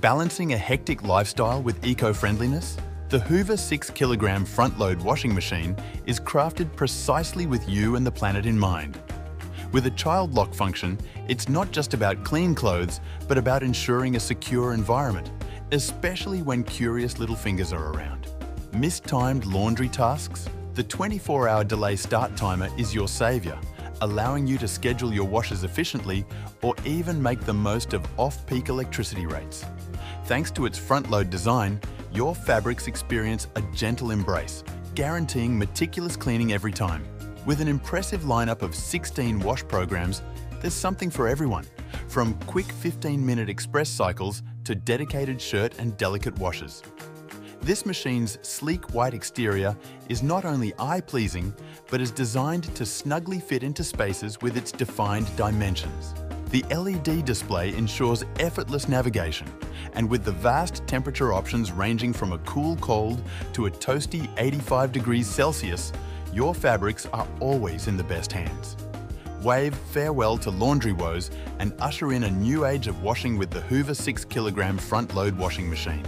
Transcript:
Balancing a hectic lifestyle with eco-friendliness? The Hoover 6kg front-load washing machine is crafted precisely with you and the planet in mind. With a child lock function, it's not just about clean clothes, but about ensuring a secure environment, especially when curious little fingers are around. Mistimed laundry tasks? The 24-hour delay start timer is your saviour, allowing you to schedule your washes efficiently or even make the most of off-peak electricity rates. Thanks to its front-load design, your fabrics experience a gentle embrace, guaranteeing meticulous cleaning every time. With an impressive lineup of 16 wash programs, there's something for everyone, from quick 15-minute express cycles to dedicated shirt and delicate washes. This machine's sleek white exterior is not only eye-pleasing, but is designed to snugly fit into spaces with its defined dimensions. The LED display ensures effortless navigation, and with the vast temperature options ranging from a cool cold to a toasty 85 degrees Celsius, your fabrics are always in the best hands. Wave farewell to laundry woes and usher in a new age of washing with the Hoover 6kg front load washing machine.